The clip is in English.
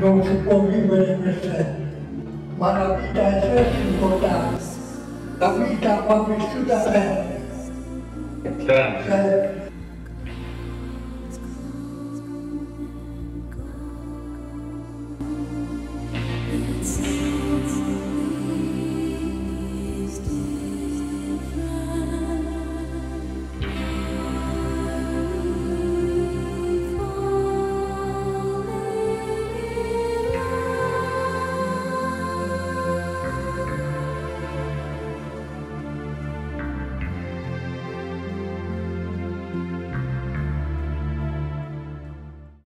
Não se convive nesse maravilla la vita va vissuta bene. Certo.